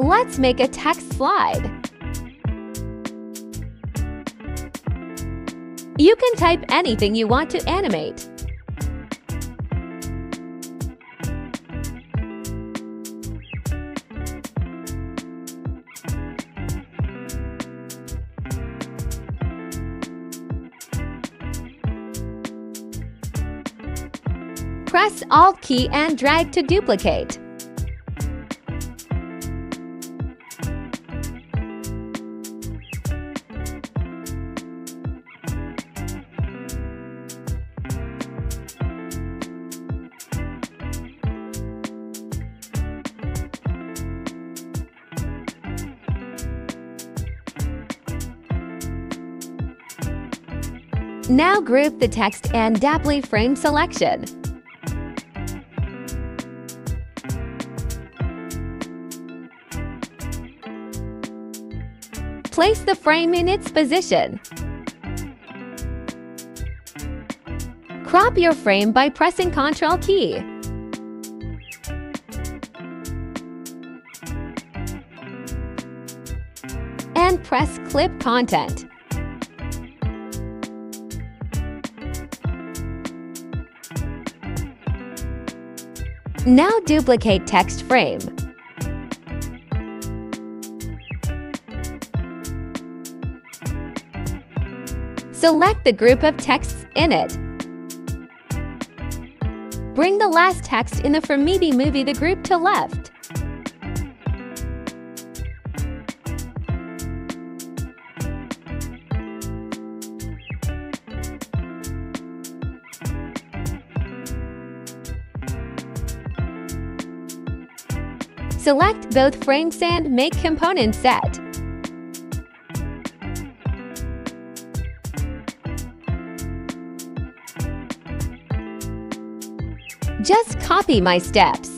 Let's make a text slide. You can type anything you want to animate. Press Alt key and drag to duplicate. Now group the text and Daply frame selection. Place the frame in its position. Crop your frame by pressing Ctrl key. And press Clip Content. Now duplicate text frame. Select the group of texts in it. Bring the last text in the Me movie the group to left. Select both frames and make component set. Just copy my steps.